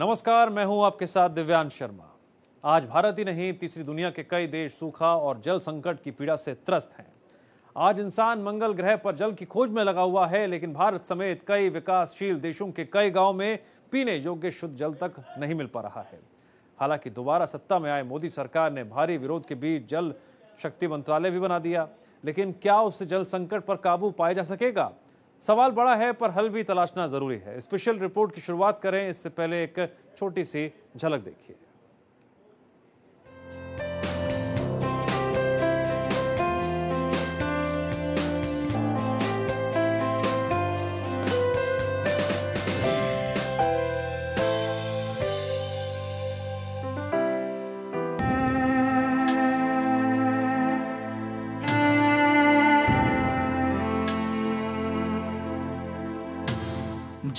नमस्कार, मैं हूँ आपके साथ दिव्यांश शर्मा। आज भारत ही नहीं, तीसरी दुनिया के कई देश सूखा और जल संकट की पीड़ा से त्रस्त हैं। आज इंसान मंगल ग्रह पर जल की खोज में लगा हुआ है, लेकिन भारत समेत कई विकासशील देशों के कई गाँव में पीने योग्य शुद्ध जल तक नहीं मिल पा रहा है। हालाँकि दोबारा सत्ता में आए मोदी सरकार ने भारी विरोध के बीच जल शक्ति मंत्रालय भी बना दिया, लेकिन क्या उससे जल संकट पर काबू पाया जा सकेगा? सवाल बड़ा है, पर हल भी तलाशना ज़रूरी है। स्पेशल रिपोर्ट की शुरुआत करें, इससे पहले एक छोटी सी झलक देखिए।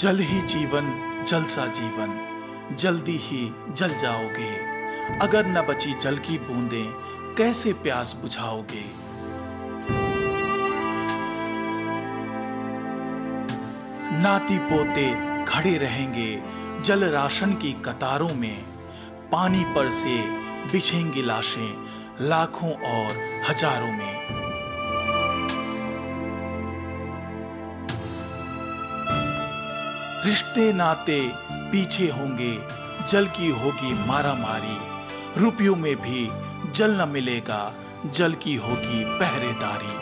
जल ही जीवन जल सा जीवन, जल्दी ही जल जाओगे। अगर न बची जल की बूंदें, कैसे प्यास बुझाओगे? नाती पोते खड़े रहेंगे जल राशन की कतारों में। पानी पर से बिछेंगी लाशें लाखों और हज़ारों में। रिश्ते नाते पीछे होंगे, जल की होगी मारा मारी रुपयों में भी जल न मिलेगा, जल की होगी पहरेदारी।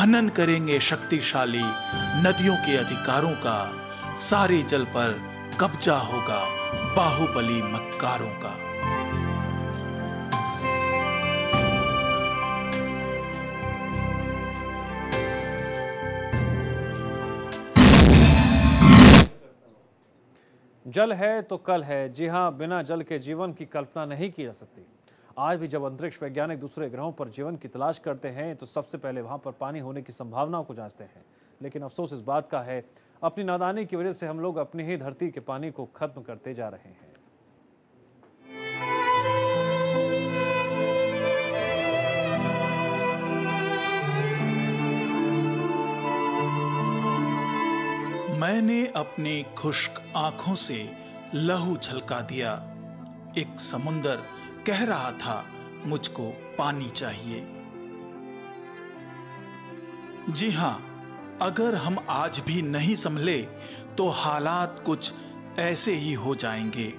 हनन करेंगे शक्तिशाली नदियों के अधिकारों का, सारे जल पर कब्जा होगा, बाहुबली मतकारों का। जल है तो कल है। जी हाँ बिना जल के जीवन की कल्पना नहीं की जा सकती। आज भी जब अंतरिक्ष वैज्ञानिक दूसरे ग्रहों पर जीवन की तलाश करते हैं तो सबसे पहले वहाँ पर पानी होने की संभावनाओं को जांचते हैं। लेकिन अफसोस इस बात का है, अपनी नादानी की वजह से हम लोग अपनी ही धरती के पानी को खत्म करते जा रहे हैं। मैंने अपनी खुश्क आँखों से लहू छलका दिया। एक समुंदर कह रहा था, मुझको पानी चाहिए। जी हाँ, अगर हम आज भी नहीं संभले तो हालात कुछ ऐसे ही हो जाएँगे।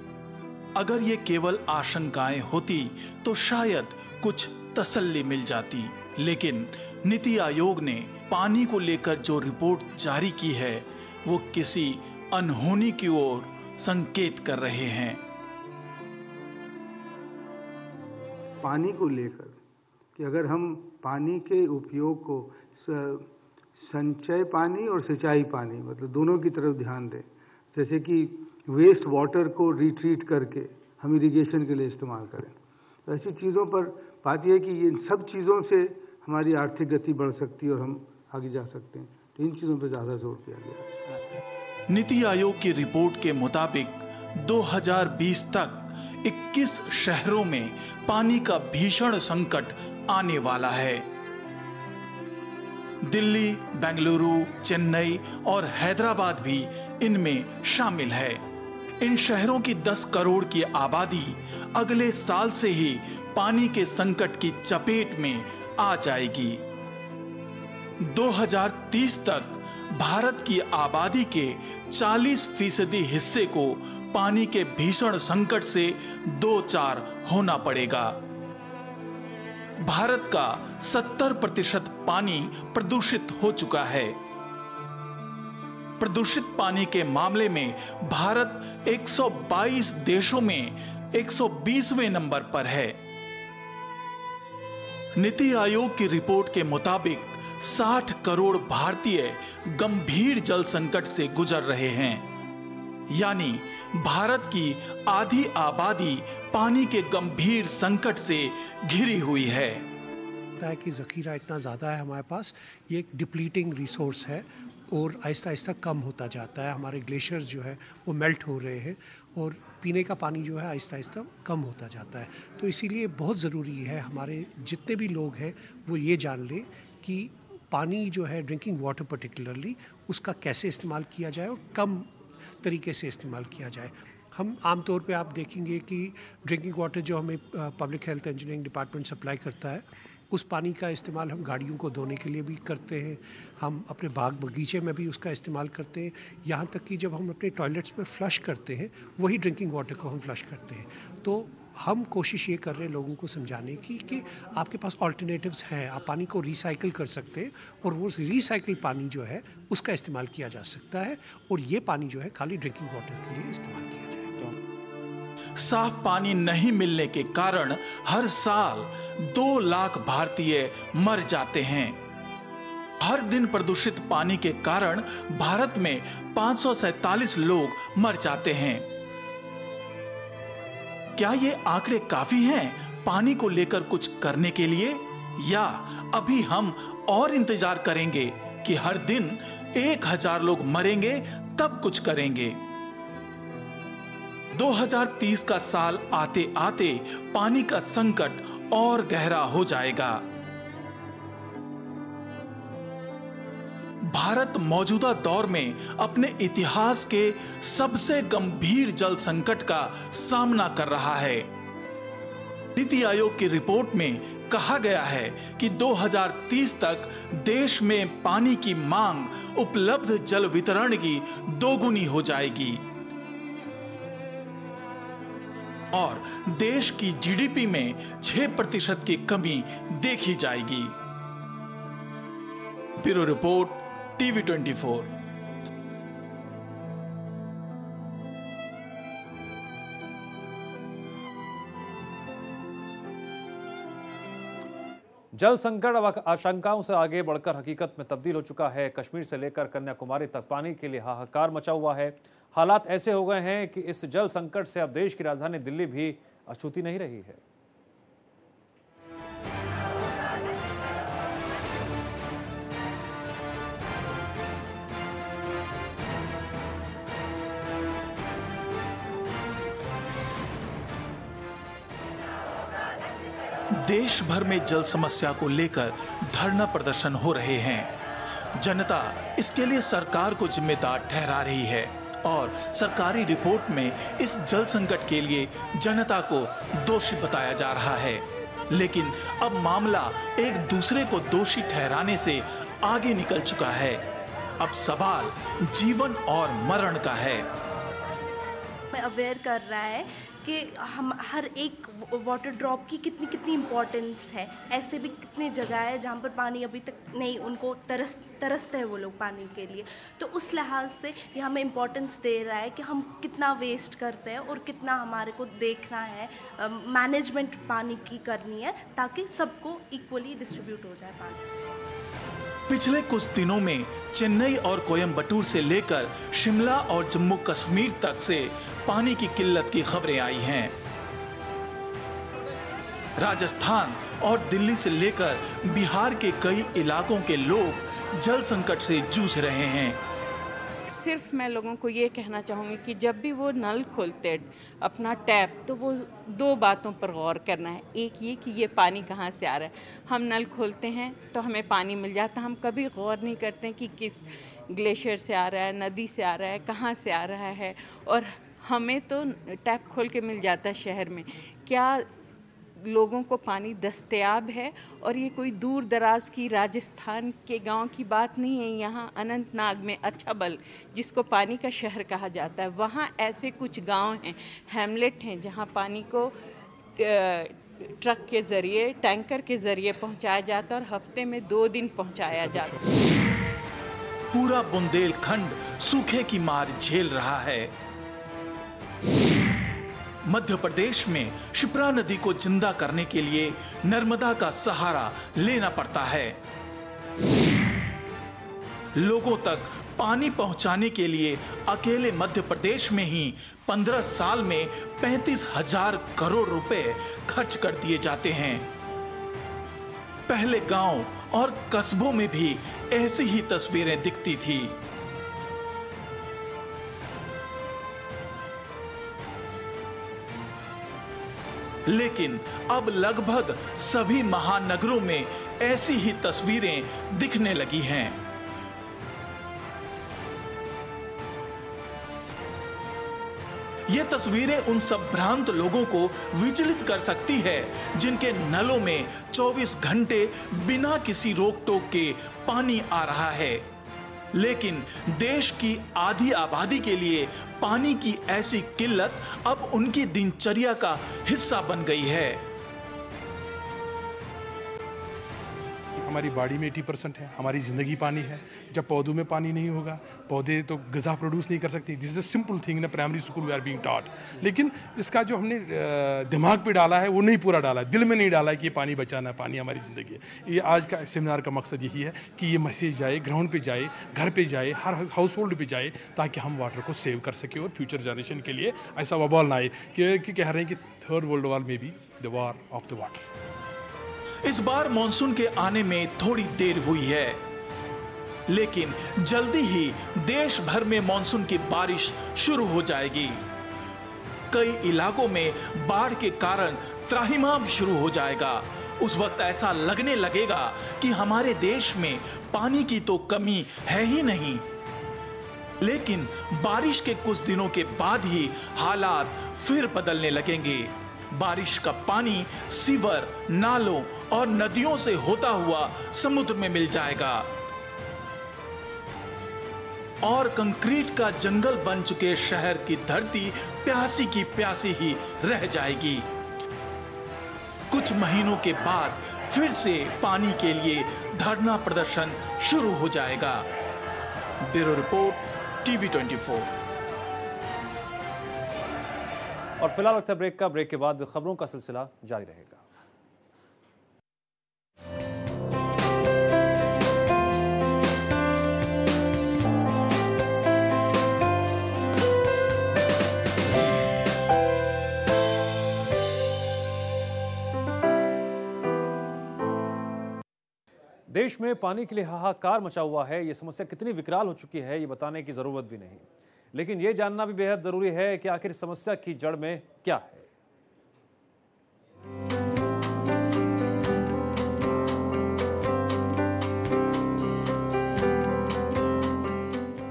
अगर ये केवल आशंकाएँ होती तो शायद कुछ तसल्ली मिल जाती। लेकिन नीति आयोग ने पानी को लेकर जो रिपोर्ट जारी की है वो किसी अनहोनी की ओर संकेत कर रहे हैं। पानी को लेकर कि अगर हम पानी के उपयोग को संचय पानी और सिंचाई पानी मतलब दोनों की तरफ़ ध्यान दें। जैसे कि वेस्ट वाटर को रिट्रीट करके हम इरिगेशन के लिए इस्तेमाल करें। तो ऐसी चीज़ों पर बात यह है कि इन सब चीज़ों से हमारी आर्थिक गति बढ़ सकती है और हम आगे जा सकते हैं। तो इन चीज़ों पर ज़्यादा ज़ोर दिया गया। नीति आयोग की रिपोर्ट के मुताबिक 2020 तक 21 शहरों में पानी का भीषण संकट आने वाला है। दिल्ली, बेंगलुरु, चेन्नई और हैदराबाद भी इनमें शामिल है। इन शहरों की 10 करोड़ की आबादी अगले साल से ही पानी के संकट की चपेट में आ जाएगी। 2030 तक भारत की आबादी के 40 फ़ीसदी हिस्से को पानी के भीषण संकट से दो चार होना पड़ेगा। भारत का 70 प्रतिशत पानी प्रदूषित हो चुका है। प्रदूषित पानी के मामले में भारत 122 देशों में 120वें नंबर पर है। नीति आयोग की रिपोर्ट के मुताबिक 60 करोड़ भारतीय गंभीर जल संकट से गुजर रहे हैं। यानी भारत की आधी आबादी पानी के गंभीर संकट से घिरी हुई है। है कि ज़ख़ीरा इतना ज़्यादा है हमारे पास, ये एक डिप्लीटिंग रिसोर्स है और आहिस्ता आहिस्ता कम होता जाता है। हमारे ग्लेशियर्स जो है, वो मेल्ट हो रहे हैं और पीने का पानी जो है आहिस्ता आहिस्ता कम होता जाता है। तो इसीलिए बहुत ज़रूरी है हमारे जितने भी लोग हैं, वो ये जान लें कि पानी जो है ड्रिंकिंग वाटर पर्टिकुलरली उसका कैसे इस्तेमाल किया जाए और कम तरीके से इस्तेमाल किया जाए। हम आमतौर पे आप देखेंगे कि ड्रिंकिंग वाटर जो हमें public health engineering department supply करता है, उस पानी का इस्तेमाल हम गाड़ियों को धोने के लिए भी करते हैं। हम अपने बाग बगीचे में भी उसका इस्तेमाल करते हैं। यहाँ तक कि जब हम अपने टॉयलेट्स में फ़्लश करते हैं, वही ड्रिंकिंग वाटर को हम फ्लश करते हैं। तो हम कोशिश ये कर रहे हैं लोगों को समझाने की कि आपके पास ऑल्टरनेटिव्स हैं, आप पानी को रिसाइकिल कर सकते हैं और वो रिसाइकिल पानी जो है, उसका इस्तेमाल किया जा सकता है और ये पानी जो है खाली ड्रिंकिंग वाटर के लिए इस्तेमाल किया जाए। साफ़ पानी नहीं मिलने के कारण हर साल दो लाख भारतीय मर जाते हैं। हर दिन प्रदूषित पानी के कारण भारत में पाँच लोग मर जाते हैं। क्या ये आंकड़े काफ़ी हैं पानी को लेकर कुछ करने के लिए? या अभी हम और इंतज़ार करेंगे कि हर दिन एक हज़ार लोग मरेंगे, तब कुछ करेंगे। 2030 का साल आते आते पानी का संकट और गहरा हो जाएगा। भारत मौजूदा दौर में अपने इतिहास के सबसे गंभीर जल संकट का सामना कर रहा है। नीति आयोग की रिपोर्ट में कहा गया है कि 2030 तक देश में पानी की मांग उपलब्ध जल वितरण की दोगुनी हो जाएगी। और देश की जीडीपी में 6 प्रतिशत की कमी देखी जाएगी। Bureau report TV twenty four. जल संकट अब आशंकाओं से आगे बढ़कर हकीकत में तब्दील हो चुका है। कश्मीर से लेकर कन्याकुमारी तक पानी के लिए हाहाकार मचा हुआ है। हालात ऐसे हो गए हैं कि इस जल संकट से अब देश की राजधानी दिल्ली भी अछूती नहीं रही है। देश भर में जल समस्या को लेकर धरना प्रदर्शन हो रहे हैं। जनता इसके लिए सरकार को जिम्मेदार ठहरा रही है और सरकारी रिपोर्ट में इस जल संकट के लिए जनता को दोषी बताया जा रहा है। लेकिन अब मामला एक दूसरे को दोषी ठहराने से आगे निकल चुका है। अब सवाल जीवन और मरण का है। में अवेयर कर रहा है कि हम हर एक वाटर ड्रॉप की कितनी कितनी इम्पोर्टेंस है। ऐसे भी कितने जगह है जहाँ पर पानी अभी तक नहीं, उनको तरस, तरसते हैं वो लोग पानी के लिए। तो उस लिहाज से ये हमें इम्पोर्टेंस दे रहा है कि हम कितना वेस्ट करते हैं और कितना हमारे को देखना है मैनेजमेंट पानी की करनी है, ताकि सबको इक्वली डिस्ट्रीब्यूट हो जाए पानी। पिछले कुछ दिनों में चेन्नई और कोयम्बटूर से लेकर शिमला और जम्मू कश्मीर तक से पानी की किल्लत की खबरें आई हैं। राजस्थान और दिल्ली से लेकर बिहार के कई इलाकों के लोग जल संकट से जूझ रहे हैं। सिर्फ़ मैं लोगों को ये कहना चाहूँगी कि जब भी वो नल खोलते अपना टैप तो वो दो बातों पर गौर करना है। एक ये कि ये पानी कहाँ से आ रहा है। हम नल खोलते हैं तो हमें पानी मिल जाता हम कभी गौर नहीं करते कि किस ग्लेशियर से आ रहा है, नदी से आ रहा है, कहाँ से आ रहा है। और हमें तो टैप खोल के मिल जाता है शहर में। क्या लोगों को पानी दस्तयाब है और ये कोई दूर दराज की राजस्थान के गाँव की बात नहीं है, यहाँ अनंतनाग में अच्छा बल जिसको पानी का शहर कहा जाता है। वहाँ ऐसे कुछ गाँव हैं, हैमलेट हैं, जहाँ पानी को ट्रक के ज़रिए, टैंकर के ज़रिए पहुँचाया जाता है और हफ़्ते में दो दिन पहुँचाया जाता है। पूरा बुंदेलखंड सूखे की मार झेल रहा है। मध्य प्रदेश में शिप्रा नदी को ज़िंदा करने के लिए नर्मदा का सहारा लेना पड़ता है। लोगों तक पानी पहुँचाने के लिए अकेले मध्य प्रदेश में ही 15 साल में पैंतीस हज़ार करोड़ रुपए खर्च कर दिए जाते हैं। पहले गाँव और कस्बों में भी ऐसी ही तस्वीरें दिखती थी। लेकिन अब लगभग सभी महानगरों में ऐसी ही तस्वीरें दिखने लगी हैं। ये तस्वीरें उन सब भ्रांत लोगों को विचलित कर सकती है, जिनके नलों में 24 घंटे बिना किसी रोक टोक के पानी आ रहा है। लेकिन देश की आधी आबादी के लिए पानी की ऐसी किल्लत अब उनकी दिनचर्या का हिस्सा बन गई है। हमारी बॉडी में एटी परसेंट है, हमारी ज़िंदगी पानी है। जब पौधों में पानी नहीं होगा, पौधे तो गज़ा प्रोड्यूस नहीं कर सकते। This is a simple thing ना primary school we are being taught लेकिन इसका जो हमने दिमाग पे डाला है, वो नहीं पूरा डाला है। दिल में नहीं डाला है कि ये पानी बचाना है, पानी हमारी ज़िंदगी है। ये आज का सेमिनार का मकसद यही है कि ये मैसेज जाए ग्राउंड पर जाए, घर पर जाए, हर हाउस होल्ड पर जाए, ताकि हम वाटर को सेव कर सकें और फ्यूचर जनरेशन के लिए ऐसा वबॉल ना आए कि कह रहे हैं कि थर्ड वर्ल्ड वॉर में भी the war of the water इस बार मानसून के आने में थोड़ी देर हुई है। लेकिन जल्दी ही देश भर में मानसून की बारिश शुरू हो जाएगी। कई इलाकों में बाढ़ के कारण त्राहिमाम शुरू हो जाएगा। उस वक्त ऐसा लगने लगेगा कि हमारे देश में पानी की तो कमी है ही नहीं। लेकिन बारिश के कुछ दिनों के बाद ही हालात फिर बदलने लगेंगे। बारिश का पानी, सीवर, नालों और नदियों से होता हुआ समुद्र में मिल जाएगा। और कंक्रीट का जंगल बन चुके शहर की धरती प्यासी की प्यासी ही रह जाएगी। कुछ महीनों के बाद फिर से पानी के लिए धरना प्रदर्शन शुरू हो जाएगा। ब्यूरो रिपोर्ट, टीवी 24 और फ़िलहाल वक्त ब्रेक का। ब्रेक के बाद खबरों का सिलसिला जारी रहेगा। देश में पानी के लिए हाहाकार मचा हुआ है, ये समस्या कितनी विकराल हो चुकी है, ये बताने की ज़रूरत भी नहीं। लेकिन ये जानना भी बेहद ज़रूरी है कि आखिर समस्या की जड़ में क्या है।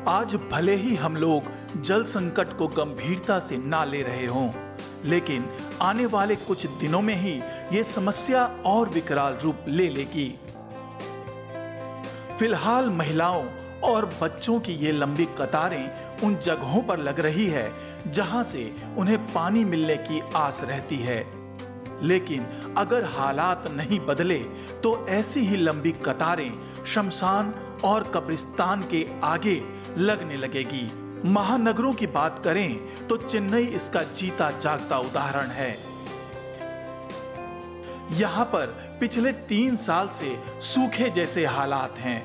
आज भले ही हम लोग जल संकट को गंभीरता से ना ले रहे हों, लेकिन आने वाले कुछ दिनों में ही ये समस्या और विकराल रूप ले लेगी। फ़िलहाल महिलाओं और बच्चों की ये लंबी कतारें उन जगहों पर लग रही है जहाँ से उन्हें पानी मिलने की आस रहती है। लेकिन अगर हालात नहीं बदले तो ऐसी ही लंबी कतारें शमशान और कब्रिस्तान के आगे लगने लगेगी। महानगरों की बात करें तो चेन्नई इसका जीता जागता उदाहरण है। यहाँ पर पिछले तीन साल से सूखे जैसे हालात हैं।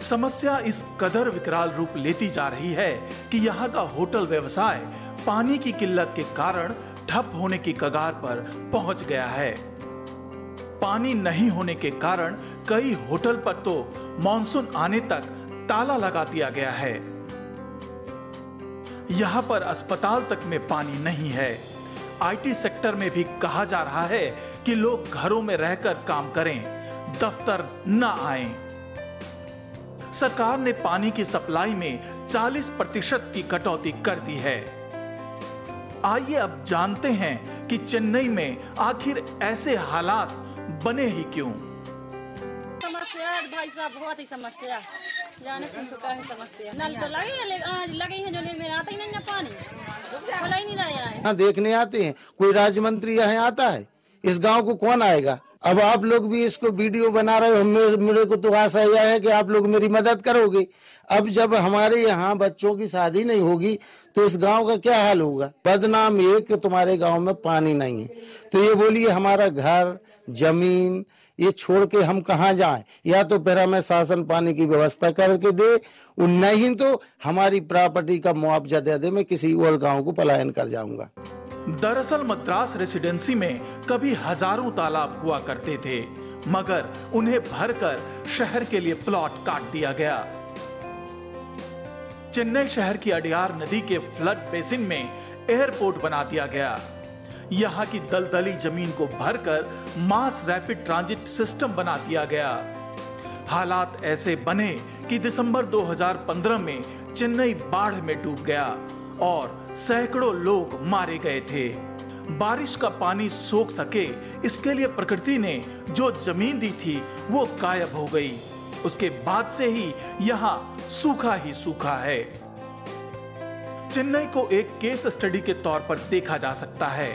समस्या इस कदर विकराल रूप लेती जा रही है कि यहाँ का होटल व्यवसाय पानी की किल्लत के कारण ठप होने की कगार पर पहुँच गया है। पानी नहीं होने के कारण कई होटल पर तो मानसून आने तक ताला लगा दिया गया है। यहाँ पर अस्पताल तक में पानी नहीं है। आईटी सेक्टर में भी कहा जा रहा है कि लोग घरों में रहकर काम करें दफ्तर न आए। सरकार ने पानी की सप्लाई में 40 प्रतिशत की कटौती कर दी है। आइए अब जानते हैं कि चेन्नई में आखिर ऐसे हालात बने ही क्यों। समस्या भाई साहब बहुत ही समस्या। जाने कौन चुका है समस्या? नल तो लगे हैं लेकिन आज लगे हैं जो में आता ही नहीं ना पानी। खुला ही नहीं रहा है यहाँ देखने आते हैं। कोई राज्य मंत्री यहाँ आता है? इस गाँव को कौन आएगा? अब आप लोग भी इसको वीडियो बना रहे हो मेरे, को तो आशा यह है कि आप लोग मेरी मदद करोगे। अब जब हमारे यहाँ बच्चों की शादी नहीं होगी तो इस गाँव का क्या हाल होगा? बदनाम ये कि तुम्हारे गाँव में पानी नहीं है। तो ये बोलिए हमारा घर ज़मीन ये छोड़ के हम कहाँ जाएँ? या तो फिर हमें शासन पानी की व्यवस्था करके दे नहीं तो हमारी प्रॉपर्टी का मुआवजा दे दे मैं किसी और गाँव को पलायन कर जाऊँगा। दरअसल मद्रास रेसिडेंसी में कभी हज़ारों तालाब हुआ करते थे, मगर उन्हें भरकर शहर के लिए प्लॉट काट दिया गया। चेन्नई शहर की अडियार नदी के फ्लड बेसिन में एयरपोर्ट बना दिया गया। यहाँ की दलदली ज़मीन को भरकर मास रैपिड ट्रांजिट सिस्टम बना दिया गया। हालात ऐसे बने कि दिसंबर 2015 में चेन्नई बाढ़ में डूब गया। और सैकड़ों लोग मारे गए थे। बारिश का पानी सोख सके, इसके लिए प्रकृति ने जो ज़मीन दी थी, वो गायब हो गई। उसके बाद से ही यहाँ सूखा ही सूखा है। चेन्नई को एक केस स्टडी के तौर पर देखा जा सकता है।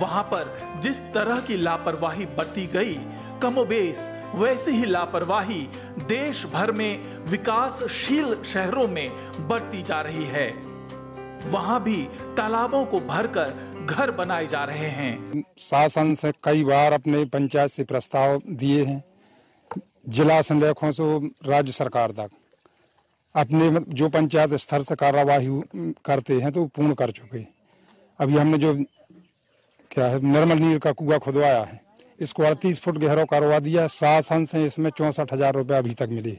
वहाँ पर जिस तरह की लापरवाही बरती गई, कमोबेश, वैसी ही लापरवाही देश भर में विकासशील शहरों में बढ़ती जा रही है। वहाँ भी तालाबों को भरकर घर बनाए जा रहे हैं। शासन से कई बार अपने पंचायत से प्रस्ताव दिए हैं। जिला संलेखों से राज्य सरकार तक। अपने जो पंचायत स्तर से कार्यवाही करते हैं तो पूर्ण कर चुके अभी हमने जो, क्या है, निर्मल नीर का कुआ खुदवाया है। इसको अड़तीस फुट गहरा करवा दिया। शासन से इसमें चौंसठ हज़ार रुपये अभी तक मिले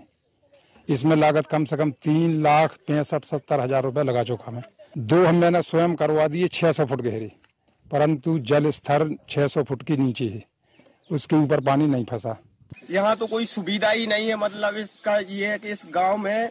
इसमें लागत कम से कम तीन लाख पैंसठ सत्तर हज़ार रुपये लगा चुका मैं। दो हम मैंने स्वयं करवा दिए छह सौ फुट गहरे। परंतु जल स्तर छह सौ फुट के नीचे है। उसके ऊपर पानी नहीं फंसा। यहाँ तो कोई सुविधा ही नहीं है मतलब इसका ये है कि इस गाँव में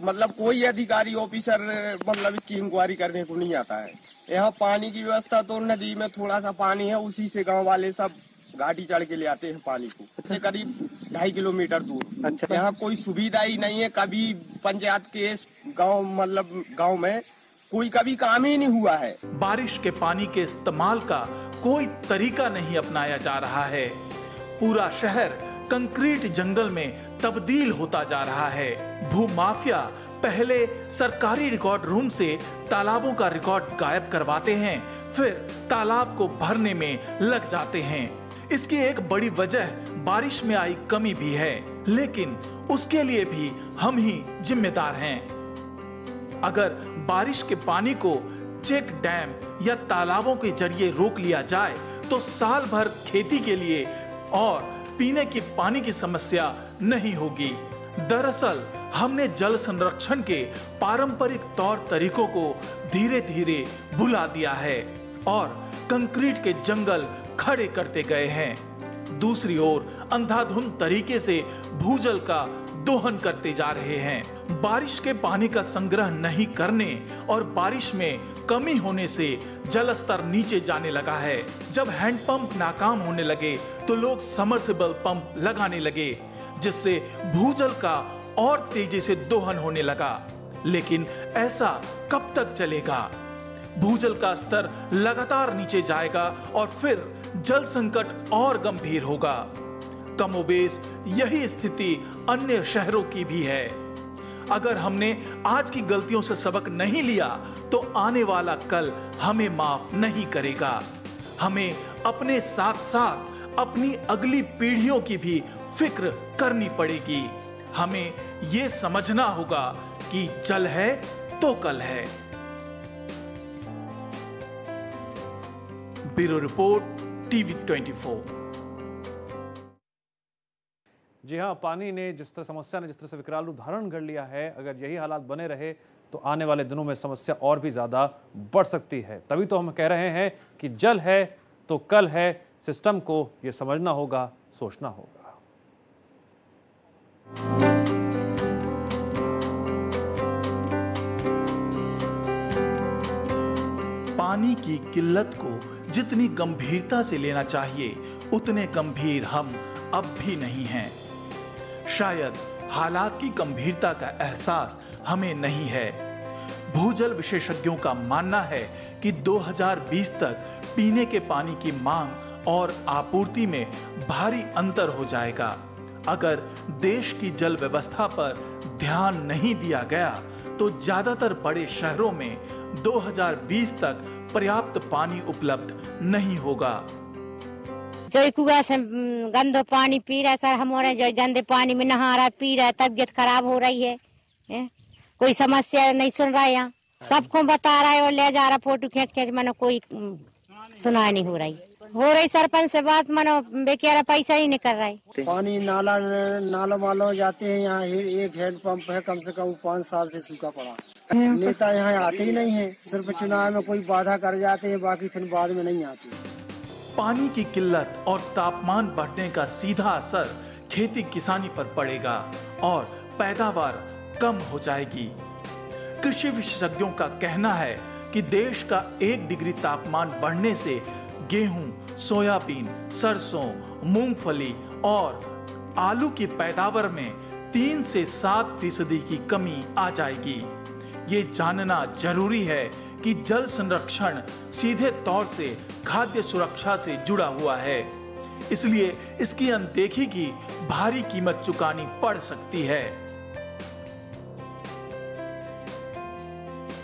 मतलब कोई अधिकारी ऑफिसर मतलब इसकी इंक्वायरी करने को नहीं आता है। यहाँ पानी की व्यवस्था तो नदी में थोड़ा सा पानी है उसी से गाँव वाले सब गाड़ी चढ़ के ले आते हैं पानी को। अच्छा। करीब ढाई किलोमीटर दूर। अच्छा। यहाँ कोई सुविधा ही नहीं है कभी पंचायत के गाँव मतलब गाँव में कोई कभी काम ही नहीं हुआ है। बारिश के पानी के इस्तेमाल का कोई तरीका नहीं अपनाया जा रहा है। पूरा शहर कंक्रीट जंगल में तब्दील होता जा रहा है। भू माफिया पहले सरकारी रिकॉर्ड रूम से तालाबों का रिकॉर्ड गायब करवाते हैं, फिर तालाब को भरने में लग जाते हैं। इसकी एक बड़ी वजह बारिश में आई कमी भी है, लेकिन उसके लिए भी हम ही जिम्मेदार हैं। अगर बारिश के पानी को चेक डैम या तालाबों के ज़रिए रोक लिया जाए तो साल भर खेती के लिए और पीने की पानी की समस्या नहीं होगी। दरअसल, हमने जल संरक्षण के पारंपरिक तौर तरीकों को धीरे धीरे भुला दिया है और कंक्रीट के जंगल खड़े करते गए हैं। दूसरी ओर, अंधाधुंध तरीके से भूजल का दोहन करते जा रहे हैं। बारिश के पानी का संग्रह नहीं करने और बारिश में कमी होने से जल स्तर नीचे जाने लगा है। जब हैंडपंप नाकाम होने लगे तो लोग समरसेबल पंप लगाने लगे, जिससे भूजल का और तेज़ी से दोहन होने लगा। लेकिन ऐसा कब तक चलेगा? भूजल का स्तर लगातार नीचे जाएगा और फिर जल संकट और गंभीर होगा। कमोबेश, यही स्थिति अन्य शहरों की भी है। अगर हमने आज की गलतियों से सबक नहीं लिया तो आने वाला कल हमें माफ़ नहीं करेगा। हमें अपने साथ साथ अपनी अगली पीढ़ियों की भी फ़िक्र करनी पड़ेगी। हमें ये समझना होगा कि जल है तो कल है। ब्यूरो रिपोर्ट, टीवी 24 जी हाँ पानी ने जिस तरह समस्या ने जिस तरह से विकराल रूप धारण कर लिया है, अगर यही हालात बने रहे तो आने वाले दिनों में समस्या और भी ज़्यादा बढ़ सकती है। तभी तो हम कह रहे हैं कि जल है तो कल है, सिस्टम को ये समझना होगा, सोचना होगा। पानी की किल्लत को जितनी गंभीरता से लेना चाहिए, उतने गंभीर हम अब भी नहीं हैं। शायद हालात की गंभीरता का एहसास हमें नहीं है। भूजल विशेषज्ञों का मानना है कि 2020 तक पीने के पानी की मांग और आपूर्ति में भारी अंतर हो जाएगा। अगर देश की जल व्यवस्था पर ध्यान नहीं दिया गया तो ज़्यादातर बड़े शहरों में 2020 तक पर्याप्त पानी उपलब्ध नहीं होगा। जो कुआ से गंदो पानी पी रहा है सर हमारे जो गंदे पानी में नहा रहा पी रहा है तबियत खराब हो रही है, है? कोई समस्या नहीं सुन रहा है यहाँ? सबको बता रहा है और ले जा रहा फ़ोटो खींच खींच मानो कोई सुनाई नहीं हो रही। हो रही सरपंच से बात मानो बेचारा पैसा ही नहीं कर रहा है। पानी नाला नालों वालों जाते हैं यहाँ हे- एक हैंड पंप है कम से कम पाँच साल से सूखा पड़ा नेता यहाँ आते ही नहीं है सिर्फ़ चुनाव में कोई बाधा कर जाते हैं बाकी फिर बाद में नहीं आते। पानी की किल्लत और तापमान बढ़ने का सीधा असर खेती किसानी पर पड़ेगा और पैदावार कम हो जाएगी। कृषि विशेषज्ञों का कहना है कि देश का एक डिग्री तापमान बढ़ने से गेहूँ, सोयाबीन सरसों मूंगफली और आलू की पैदावार में तीन से सात फ़ीसदी की कमी आ जाएगी। ये जानना ज़रूरी है कि जल संरक्षण सीधे तौर से खाद्य सुरक्षा से जुड़ा हुआ है। इसलिए इसकी अनदेखी की भारी कीमत चुकानी पड़ सकती है।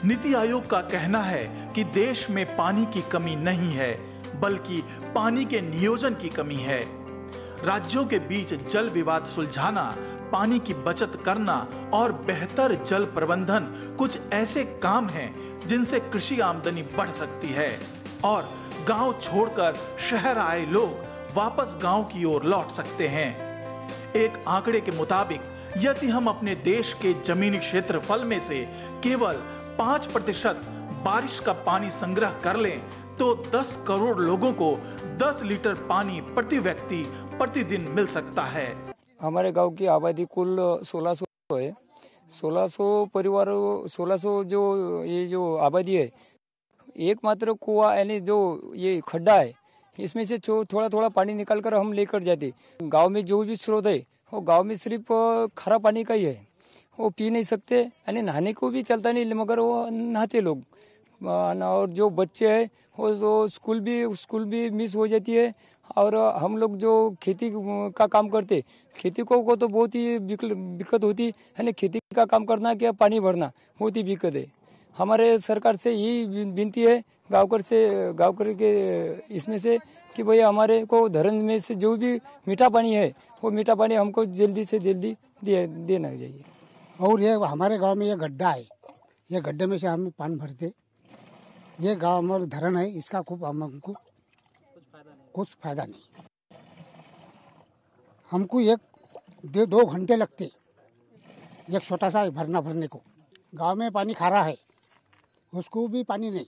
नीति आयोग का कहना है कि देश में पानी की कमी नहीं है, बल्कि पानी के नियोजन की कमी है। राज्यों के बीच जल विवाद सुलझाना, पानी की बचत करना और बेहतर जल प्रबंधन कुछ ऐसे काम हैं जिनसे कृषि आमदनी बढ़ सकती है। और गाँव छोड़कर शहर आए लोग वापस गाँव की ओर लौट सकते हैं। एक आंकड़े के मुताबिक, यदि हम अपने देश के जमीनी क्षेत्रफल में से केवल पाँच प्रतिशत बारिश का पानी संग्रह कर लें तो 10 करोड़ लोगों को 10 लीटर पानी प्रति व्यक्ति प्रतिदिन मिल सकता है। हमारे गाँव की आबादी कुल 1600 है। 1600 परिवार 1600 जो, ये जो आबादी है, एकमात्र कुआ यानी जो ये खड्डा है, इसमें से थोड़ा थोड़ा पानी निकाल कर हम लेकर जाते। गाँव में जो भी स्रोत है, वो गाँव में सिर्फ़ खरा पानी का ही है। वो पी नहीं सकते, यानी नहाने को भी चलता नहीं, मगर वो नहाते लोग। और जो बच्चे हैं, वो जो स्कूल भी स्कूल भी मिस हो जाती है और हम लोग जो खेती का काम करते खेती को, को तो बहुत ही दिक्कत होती है ना खेती का काम करना क्या पानी भरना बहुत ही दिक्कत है। हमारे सरकार से यही विनती है गाँवकर से गाँवकर के इसमें से कि भाई हमारे को धरण में से जो भी मीठा पानी है वो मीठा पानी हमको जल्दी से जल्दी दे देना चाहिए। और ये हमारे गाँव में ये गड्ढा है ये गड्ढे में से हम पानी भरते। ये गाँव हमारा धरण है इसका खूब हम हमको कुछ फ़ायदा नहीं। हमको एक दे, दो घंटे लगते, एक छोटा सा भरना भरने को। गाँव में पानी खारा है, उसको भी पानी नहीं।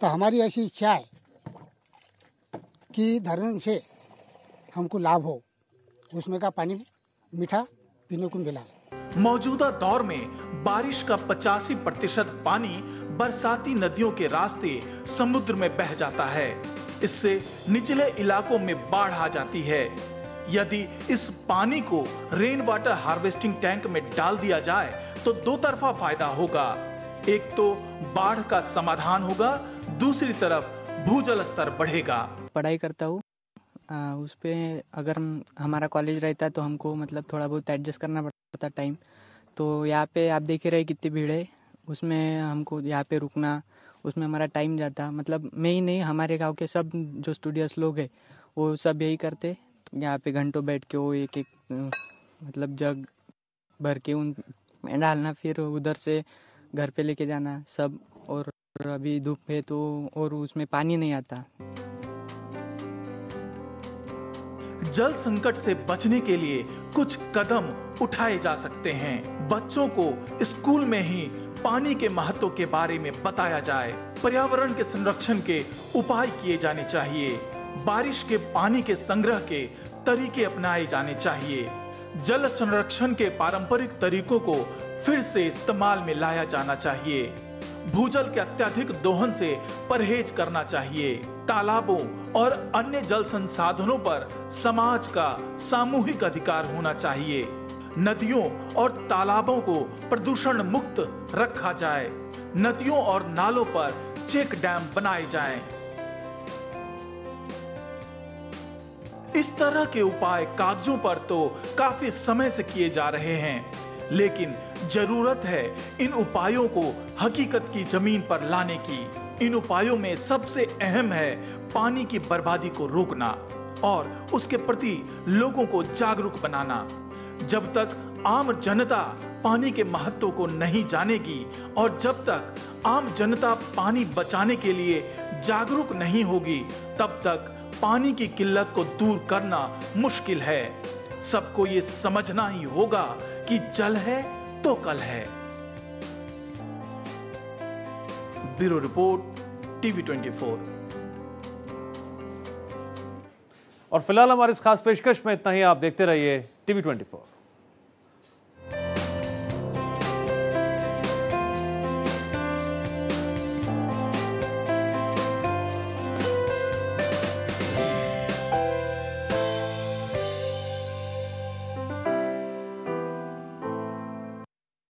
तो हमारी ऐसी इच्छा है कि धरण से हमको लाभ हो, उसमें का पानी मीठा पीने को मिला। मौजूदा दौर में बारिश का पचासी प्रतिशत पानी बरसाती नदियों के रास्ते समुद्र में बह जाता है। इससे निचले इलाकों में बाढ़ आ जाती है। यदि इस पानी को रेन वाटर हार्वेस्टिंग टैंक में डाल दिया जाए तो दो तरफा फ़ायदा होगा। एक तो बाढ़ का समाधान होगा, दूसरी तरफ़ भूजल स्तर बढ़ेगा। पढ़ाई करता हूँ। उस पर अगर हमारा कॉलेज रहता तो हमको मतलब थोड़ा बहुत एडजस्ट करना पड़ता टाइम तो यहाँ पे आप देख रहे कितनी भीड़ है, उसमें हमको यहाँ पे रुकना उसमें हमारा टाइम जाता। मतलब मैं ही नहीं, हमारे गाँव के सब जो स्टूडियस लोग हैं, वो सब यही करते। यहाँ पे घंटों बैठ के वो एक एक मतलब जग भर के उन में डालना, फिर उधर से घर पे लेके जाना, सब। और अभी धूप है तो और उसमें पानी नहीं आता। जल संकट से बचने के लिए कुछ कदम उठाए जा सकते हैं। बच्चों को स्कूल में ही पानी के महत्व के बारे में बताया जाए। पर्यावरण के संरक्षण के उपाय किए जाने चाहिए। बारिश के पानी के संग्रह के तरीके अपनाए जाने चाहिए। जल संरक्षण के पारंपरिक तरीकों को फिर से इस्तेमाल में लाया जाना चाहिए। भूजल के अत्यधिक दोहन से परहेज करना चाहिए। तालाबों और अन्य जल संसाधनों पर समाज का सामूहिक अधिकार होना चाहिए। नदियों और तालाबों को प्रदूषण मुक्त रखा जाए। नदियों और नालों पर चेक डैम बनाए जाएँ। इस तरह के उपाय कागजों पर तो काफ़ी समय से किए जा रहे हैं, लेकिन ज़रूरत है इन उपायों को हकीकत की ज़मीन पर लाने की। इन उपायों में सबसे अहम है पानी की बर्बादी को रोकना और उसके प्रति लोगों को जागरूक बनाना। जब तक आम जनता पानी के महत्व को नहीं जानेगी और जब तक आम जनता पानी बचाने के लिए जागरूक नहीं होगी, तब तक पानी की किल्लत को दूर करना मुश्किल है। सबको ये समझना ही होगा कि जल है तो कल है। ब्यूरो रिपोर्ट, टीवी 24 और फ़िलहाल हमारे इस खास पेशकश में इतना ही, आप देखते रहिए टीवी 24